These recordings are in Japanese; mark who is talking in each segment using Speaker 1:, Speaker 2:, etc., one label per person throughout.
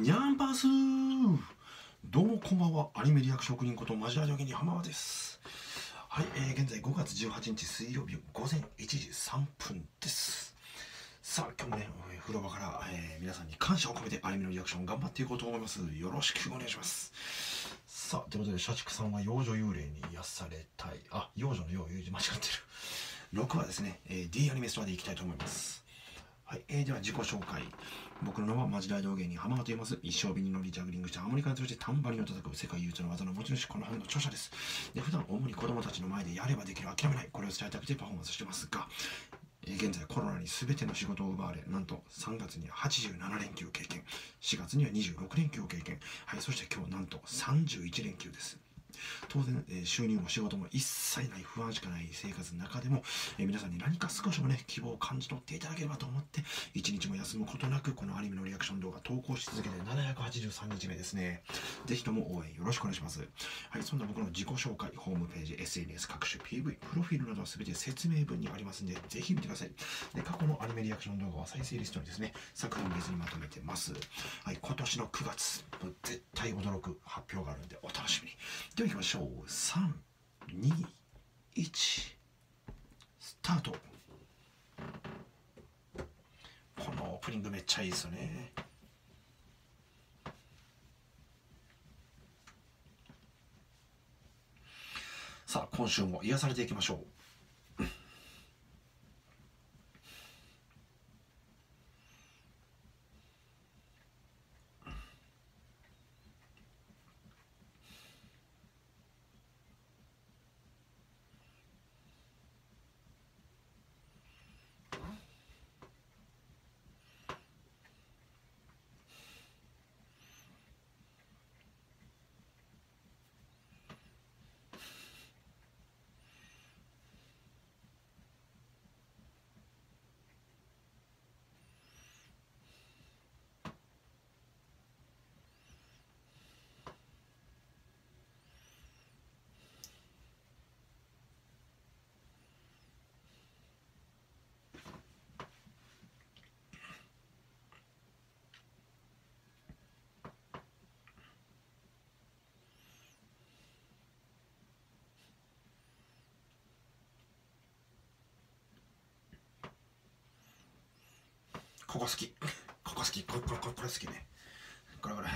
Speaker 1: にゃんぱすどうもこんばんは。アニメリアク職人ことマジラジオ芸人浜間です。はい、えー、現在5月18日水曜日午前1時3分です。さあ今日もね風呂場から、えー皆さんに感謝を込めてアニメのリアクション頑張っていこうと思います。よろしくお願いします。さあということで社畜さんは幼女幽霊に癒されたい。あ幼女の幼幼女間違ってる。6話ですね、えー D アニメストアでいきたいと思います。はい、えー、では自己紹介。僕の名はマジ大道芸人浜間と言います。一生瓶に乗りジャグリングしてハーモニカに通じてタンバリンを叩く世界唯一の技の持ち主。この本の著者です。で普段主に子供たちの前でやればできる諦めない。これを伝えたくてパフォーマンスしてますが、現在コロナに全ての仕事を奪われなんと3月には87連休を経験。4月には26連休を経験。はいそして今日なんと31連休です。当然、えー収入も仕事も一切ない不安しかない生活の中でも、えー皆さんに何か少しもね希望を感じ取っていただければと思って一日も休むことなくこのアニメのリアクション動画投稿し続けて783日目ですね。ぜひとも応援よろしくお願いします。はいそんな僕の自己紹介ホームページ SNS 各種 PV プロフィールなどは全て説明文にありますんでぜひ見てください。で過去のアニメリアクション動画は再生リストにですね作品別にまとめてます。はい今年の9月絶対驚く発表があるんでお楽しみに。では行きましょう。321スタート。このオープニングめっちゃいいですよね。さあ今週も癒されていきましょう。ここ好き。ここ好き。これこれこれこれ好きね。これこれ。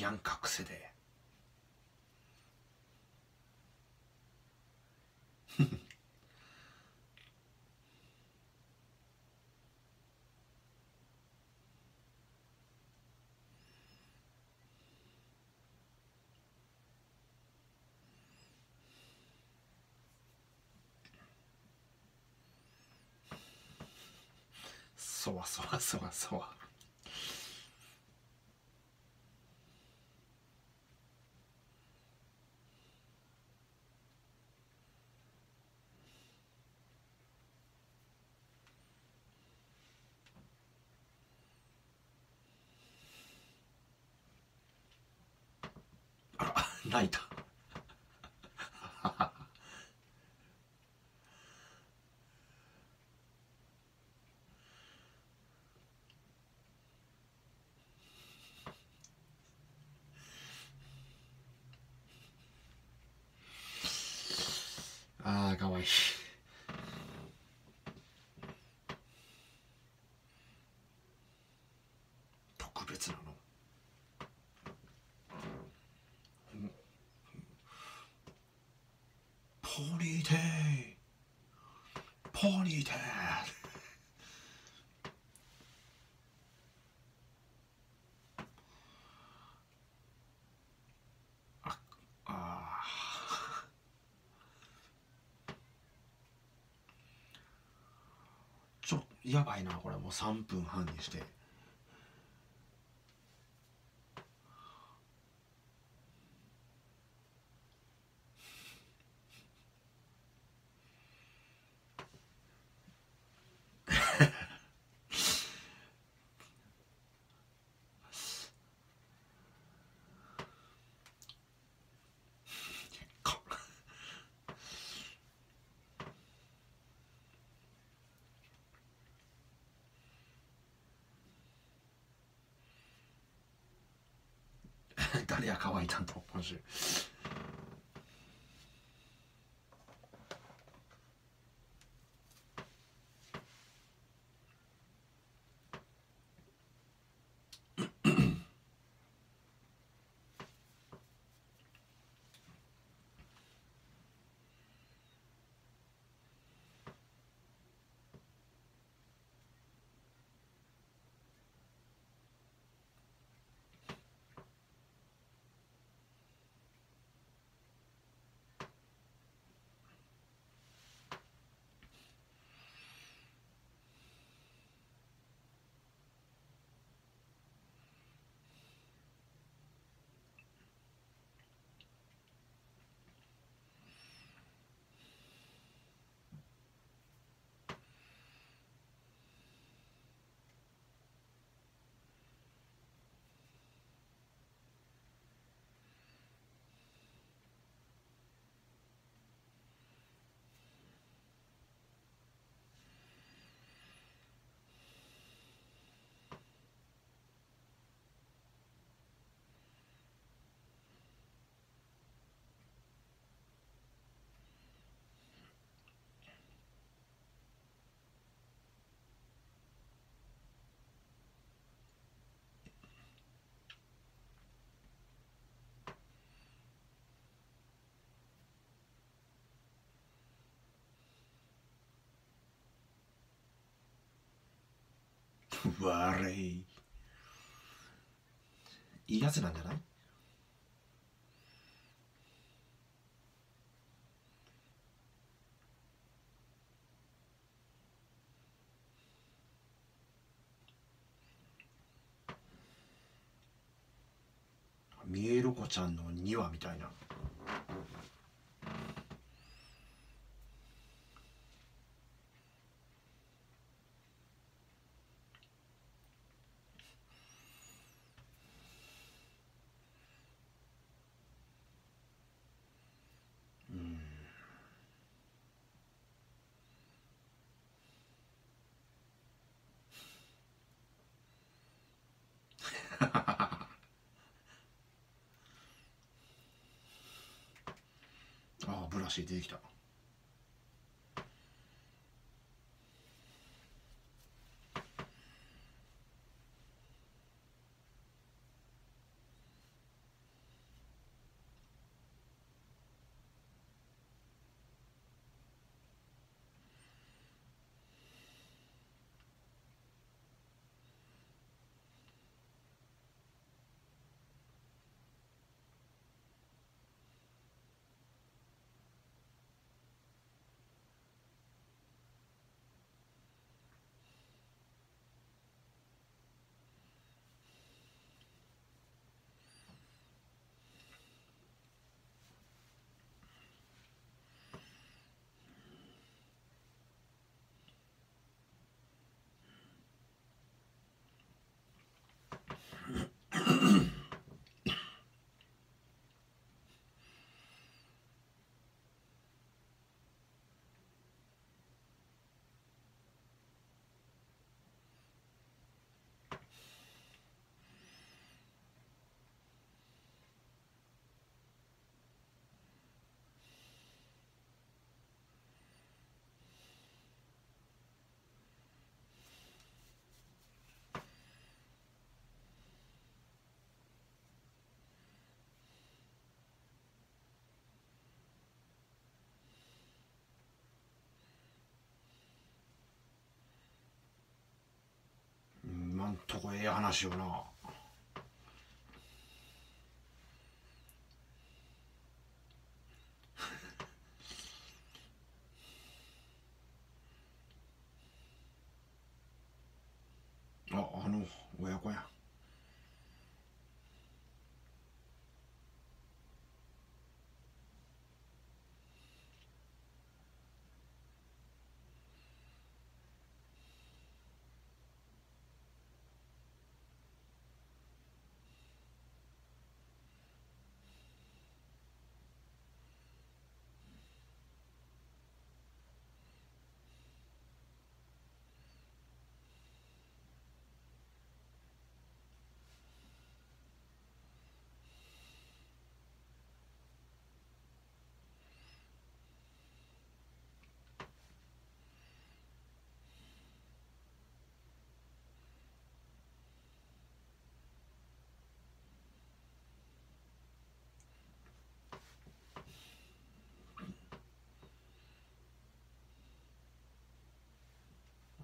Speaker 1: にゃんか癖で。そわそわそわそわあら泣いたあーかわいい特別なのポニーテールポニーテールああちょやばいなこれ。もう3分半にして。悪い。いいやつなんじゃない？見える子ちゃんの2話みたいなああブラシ出てきたうんなんとこええ話よなああの親子や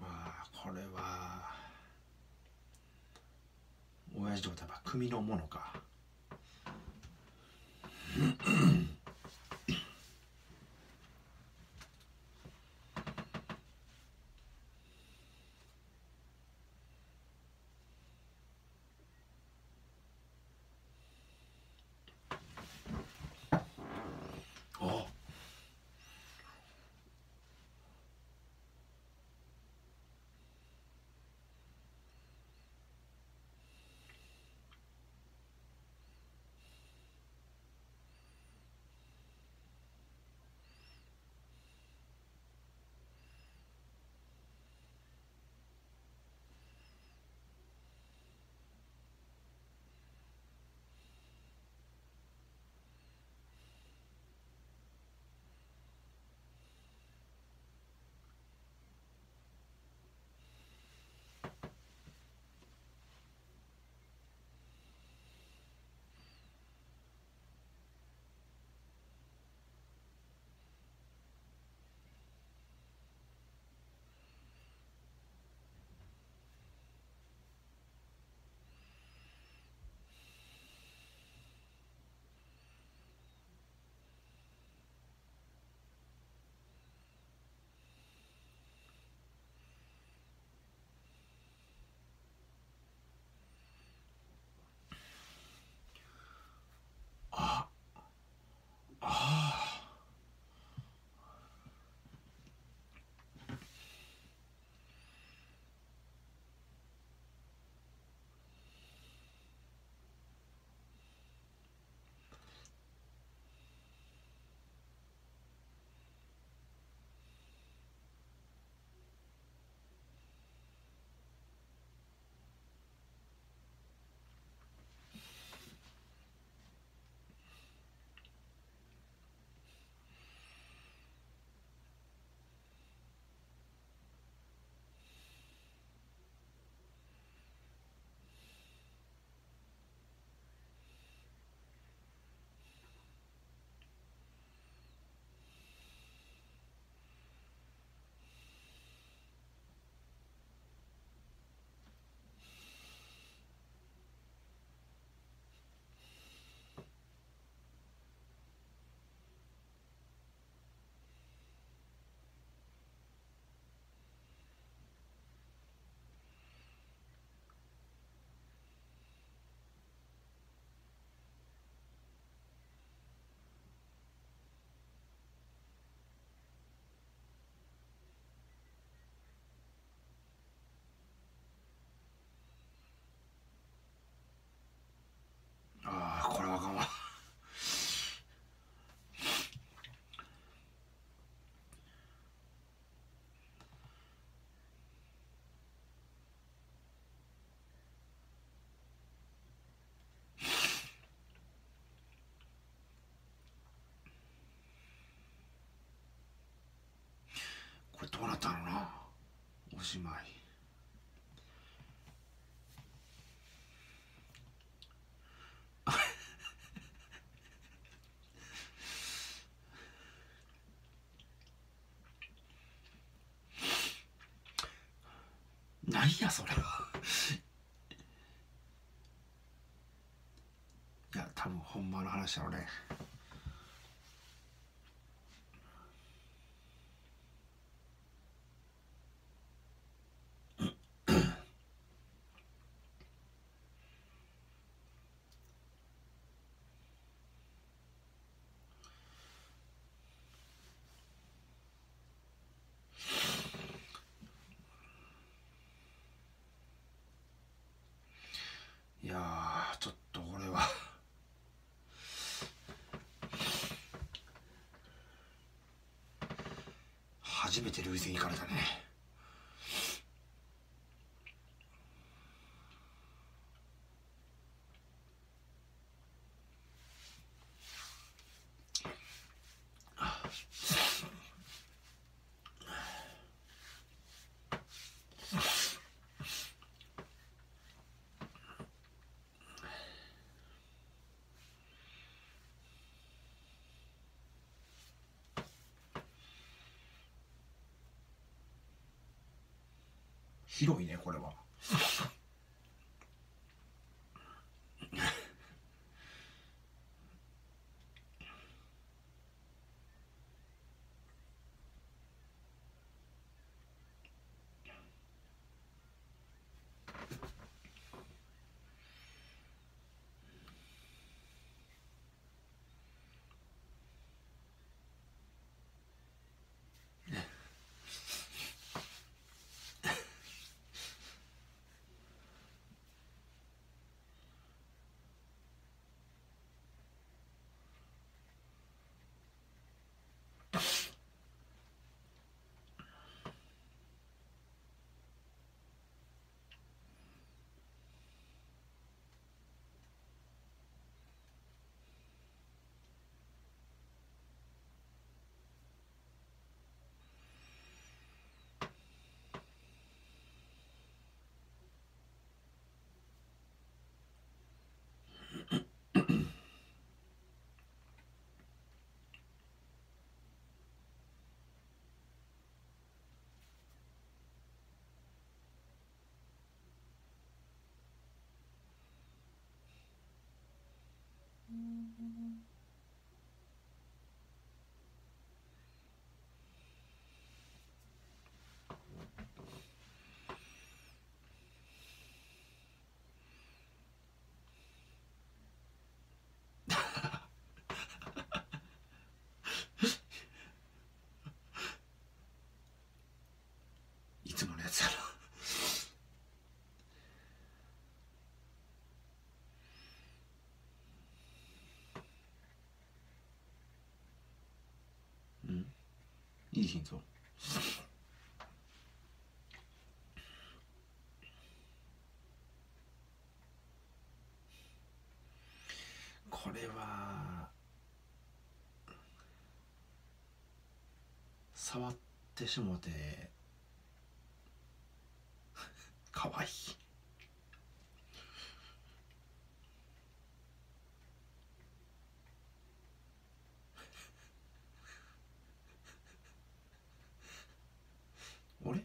Speaker 1: ああこれは親父とかやっぱ組のものか。しまい。何やそれは。いや多分ほんまの話だろうね。初めて累積行かれたね。広いねこれは。Mm-hmm. いいヒントこれは触ってしもてかわいい俺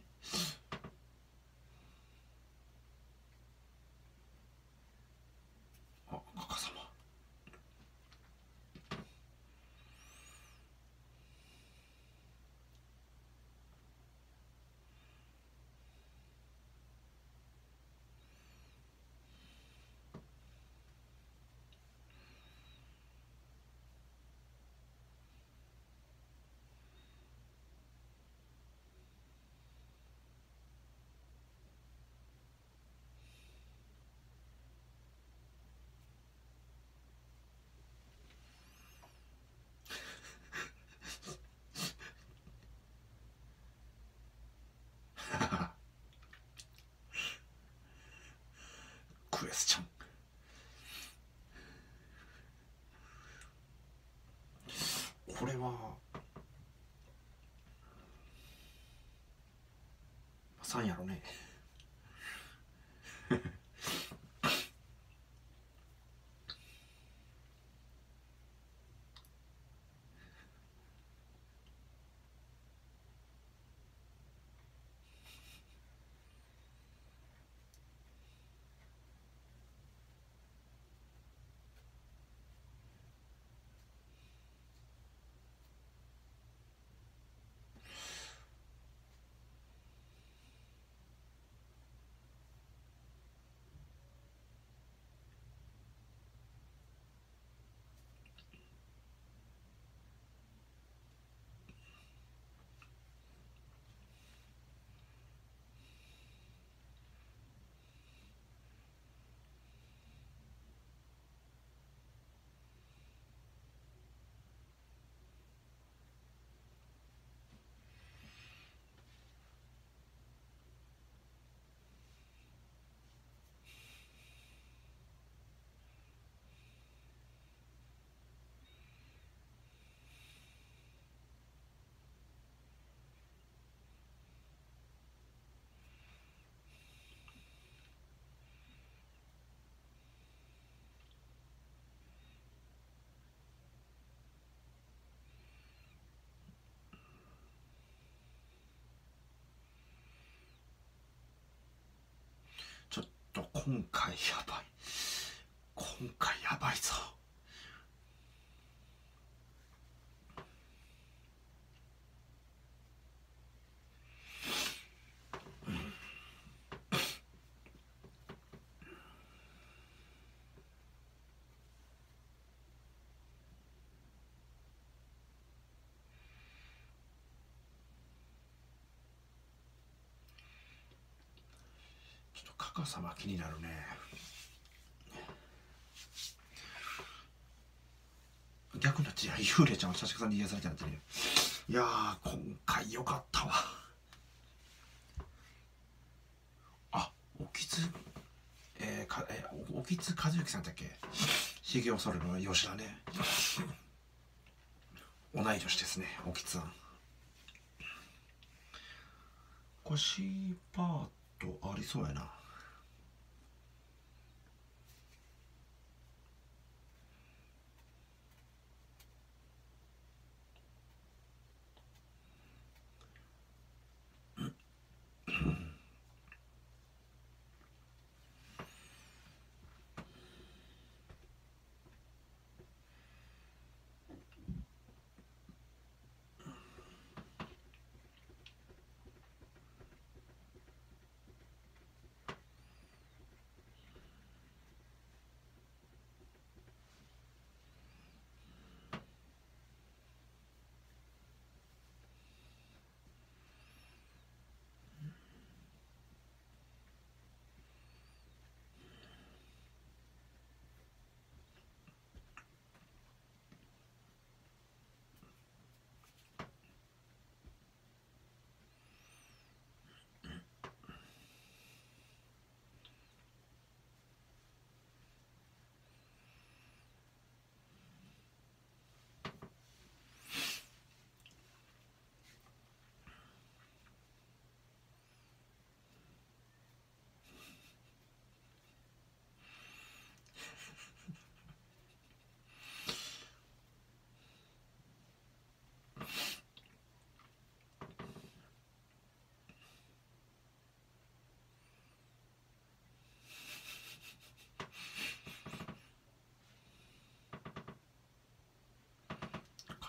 Speaker 1: あかか様スチョンこれはさんやろね。今回やばい。今回やばいぞ。ちょっとカカ様気になるね。逆になっちゃう。幽霊ちゃんは写真さんに癒されちゃってるいやー今回よかったわ。あおきつえー、かえー、おきつ和幸さんだっけ？ひげを剃るの吉田ね。同い年ですねおきつさん。これ C パートありそうやな。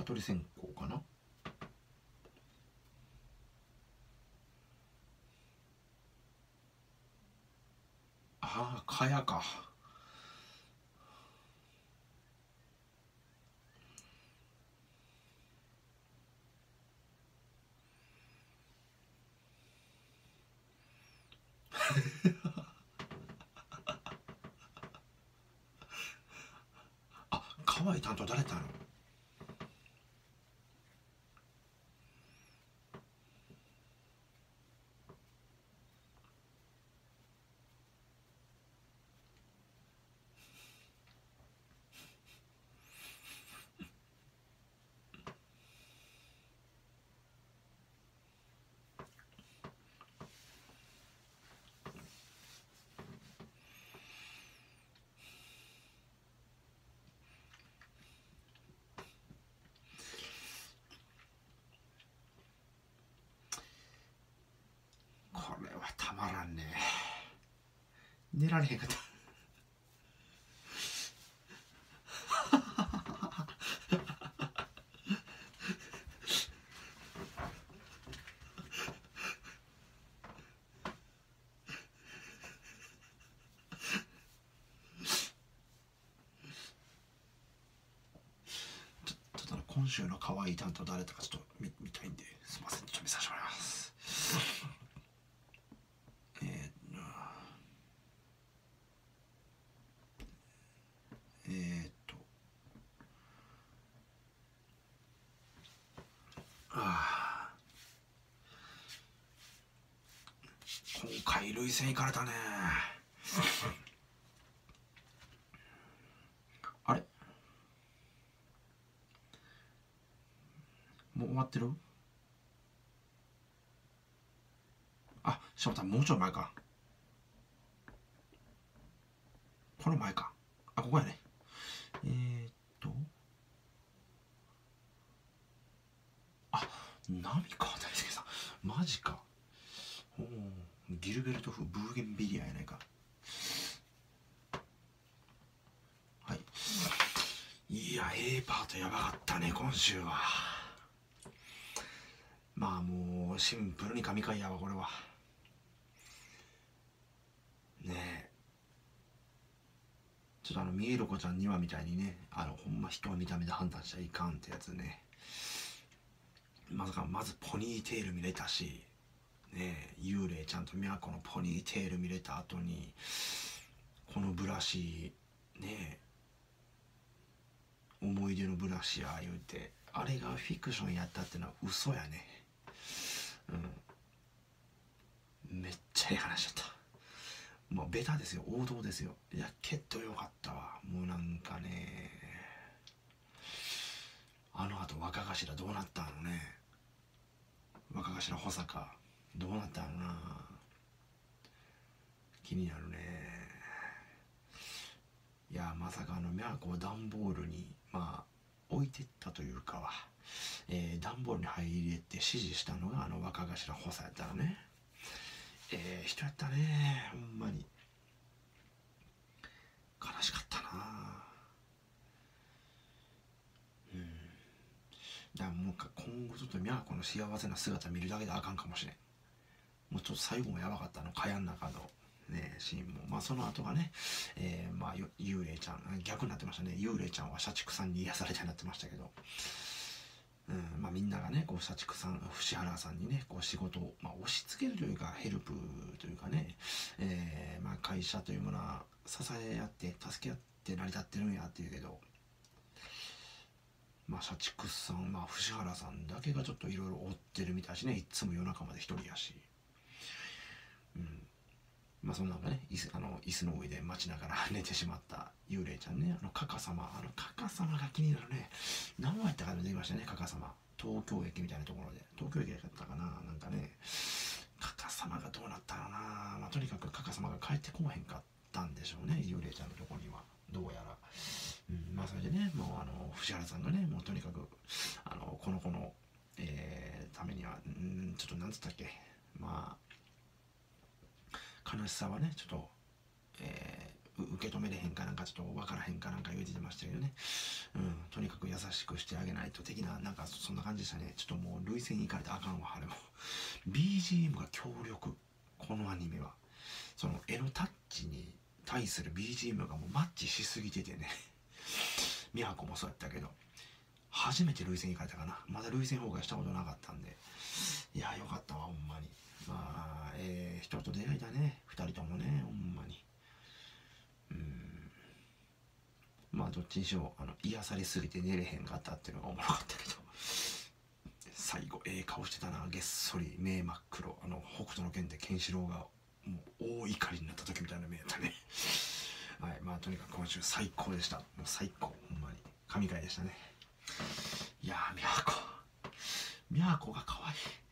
Speaker 1: 蚊取り線香かな？ああ蚊帳か。あ可愛い担当誰だろうこれはたまらんね。寝られへんかった。今週の可愛い担当誰だかちょっと見見たいんですみません。ちょっと見させてもらいますえーえーっとああ今回涙腺いかれたね。あれ？もう終わってる？あしまった。もうちょい前か。この前かあここやねえー、っとあ浪川大輔さんマジかおーギルベルト風ブーゲンビリアやないか A パートやばかったね今週は。まあもうシンプルに神回やわこれは。ねえ。ちょっとあの見える子ちゃんにはみたいにねあのほんま人は見た目で判断しちゃいかんってやつね。まさかまずポニーテール見れたしねえ幽霊ちゃんと都のポニーテール見れた後にこのブラシねえ思い出のブラシや言うてあれがフィクションやったってのは嘘やね。うん。めっちゃいい話だった。もうベタですよ王道ですよ。いやけどよかったわ。もうなんかねあのあと若頭どうなったのね。若頭保坂どうなったのな。気になるね。いやまさかあの都を段ボールにまあ置いてったというかは、えー、段ボールに入れて指示したのがあの若頭補佐やったらね。ええー、人やったね。ほんまに。悲しかったな。うん。だからもう今後ちょっと都の幸せな姿見るだけであかんかもしれん。もうちょっと最後もやばかったの蚊帳の中の。ね、シーンも、まあ、その後がね、えー、まあ、幽霊ちゃん、逆になってましたね。幽霊ちゃんは社畜さんに癒されてなってましたけど、うん、まあ、みんながね、こう、社畜さん、伏原さんにね、こう、仕事を、まあ、押し付けるというか、ヘルプというかね、えー、まあ、会社というものは支え合って、助け合って成り立ってるんやっていうけど、まあ、社畜さん、まあ、藤原さんだけがちょっといろいろ追ってるみたいしね、いつも夜中まで一人やし、うん、まあそんなのね椅子あの椅子の上で待ちながら 寝てしまった幽霊ちゃんね。あのカカ様。あのカカ様が気になるね。何話やったかで出ましたね。カカ様。東京駅みたいなところで。東京駅だったかな。なんかね。カカ様がどうなったのな、まあ、とにかくカカ様が帰ってこへんかったんでしょうね。幽霊ちゃんのとこには。どうやら、うん、まあそれでねもうあの藤原さんがねもうとにかくあのこの子の、えー、ためにはんちょっとなんつったっけ。まあ悲しさはねちょっと、えー、受け止めれへんかなんかちょっと分からへんかなんか言うてましたけどね、うん、とにかく優しくしてあげないと的ななんかそんな感じでしたね。ちょっともう涙腺いかれてあかんわあれも。BGM が強力。このアニメは。その絵のタッチに対する BGM がもうマッチしすぎててね。美和子もそうやったけど。初めて涙腺いかれたかな。まだ涙腺崩壊したことなかったんで。いやよかったわほんまに。まあ、えー、人と出会いだね。2人ともねほんまに。うん。まあどっちにしろあの癒されすぎて寝れへんかったっていうのがおもろかったけど。最後ええ顔してたな。げっそり目真っ黒。あの北斗の拳でケンシロウがもう大怒りになった時みたいな目やったね。はい。まあとにかく今週最高でした。もう最高。ほんまに。神回でしたね。いやーみやこみやこが可愛い。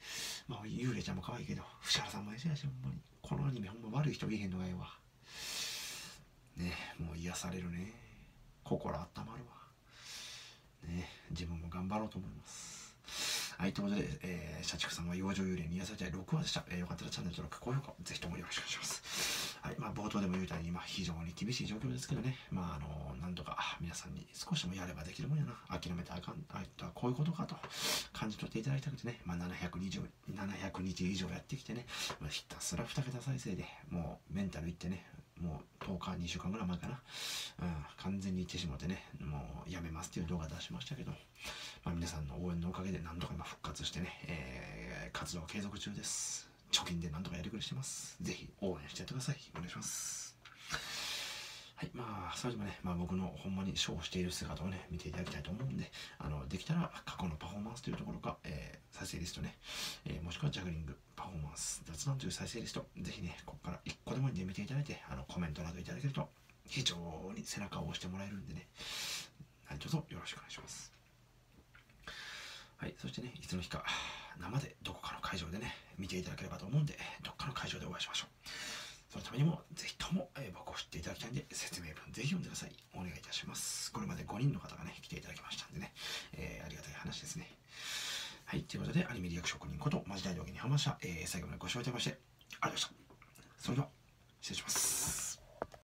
Speaker 1: まあ、幽霊ちゃんも可愛いけど、藤原さんもええやし、ほんまに。このアニメほんま悪い人見えへんのがええわ。ねもう癒されるね。心温まるわ。ね自分も頑張ろうと思います。はい、ということで、えー、社畜さんは養生幽霊に癒されたい6話でした。えー、よかったらチャンネル登録、高評価、ぜひともよろしくお願いします。はい、まあ、冒頭でも言うたように、今、非常に厳しい状況ですけどね、まあ、あの、なんとか、皆さんに少しでもやればできるもんやな、諦めてあかん、あいったこういうことかと感じ取っていただきたくてね、まあ、700, 700日以上やってきてね、まあ、ひたすら2桁再生でもうメンタルいってね、もう10日、2週間ぐらい前かな、うん、完全にいってしまってね、もうやめますっていう動画出しましたけど、まあ、皆さんの応援のおかげで何とか今復活してね、えー、活動継続中です。貯金で何とかやりくりしてます。ぜひ応援してやってください。お願いします。はい、まあ、それでもね、まあ、僕のほんまにショーしている姿をね、見ていただきたいと思うんで、あの、できたら過去のパフォーマンスというところか、えー、再生リストね、えー、もしくはジャグリング、パフォーマンス、雑談という再生リスト、ぜひね、ここから1個でもいいんで見ていただいて、あの、コメントなどいただけると、非常に背中を押してもらえるんでね、何卒よろしくお願いします。はい、そしてね、いつの日か、生でどこかの会場でね、見ていただければと思うんで、どっかの会場でお会いしましょう。そのためにも、ぜひとも、えー、僕を知っていただきたいんで、説明文ぜひ読んでください。お願いいたします。これまで5人の方がね、来ていただきましたんでね、えー、ありがたい話ですね。はい、ということで、アニメリアク職人こと、マジ大道芸にハマした、えー、最後までご視聴いただきまして、ありがとうございました。それでは、失礼します。